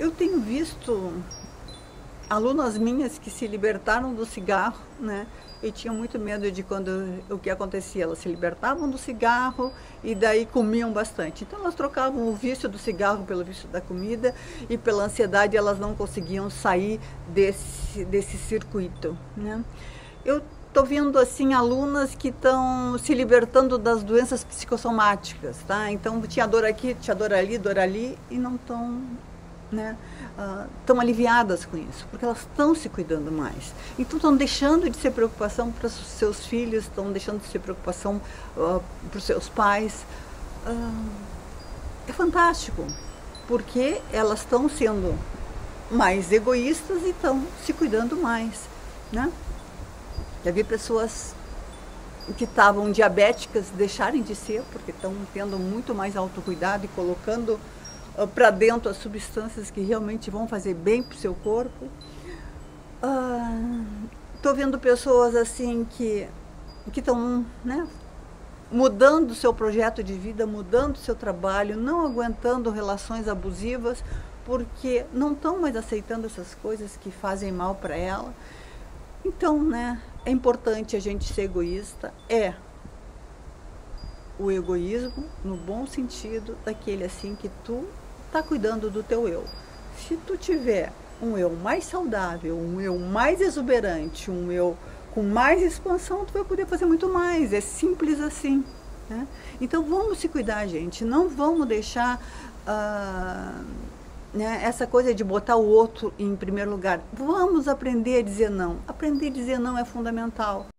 eu tenho visto alunas minhas que se libertaram do cigarro, né? E tinham muito medo de quando o que acontecia. Elas se libertavam do cigarro e daí comiam bastante. Então elas trocavam o vício do cigarro pelo vício da comida e pela ansiedade elas não conseguiam sair desse, desse circuito, né? Eu estou vendo assim alunas que estão se libertando das doenças psicossomáticas, tá? Então tinha dor aqui, tinha dor ali, dor ali e não estão né, uh, aliviadas com isso, porque elas estão se cuidando mais. Então estão deixando de ser preocupação para os seus filhos, estão deixando de ser preocupação uh, para os seus pais. Uh, é fantástico, porque elas estão sendo mais egoístas e estão se cuidando mais. Né? Já vi pessoas que estavam diabéticas deixarem de ser, porque estão tendo muito mais autocuidado e colocando para dentro as substâncias que realmente vão fazer bem para o seu corpo. Estou ah, vendo pessoas assim que que estão né, mudando seu projeto de vida, mudando seu trabalho, não aguentando relações abusivas, porque não estão mais aceitando essas coisas que fazem mal para ela. Então, né, é importante a gente ser egoísta, é o egoísmo no bom sentido daquele assim que tu está cuidando do teu eu. Se tu tiver um eu mais saudável, um eu mais exuberante, um eu com mais expansão, tu vai poder fazer muito mais. É simples assim. Né? Então vamos se cuidar, gente. Não vamos deixar uh, né, essa coisa de botar o outro em primeiro lugar. Vamos aprender a dizer não. Aprender a dizer não é fundamental.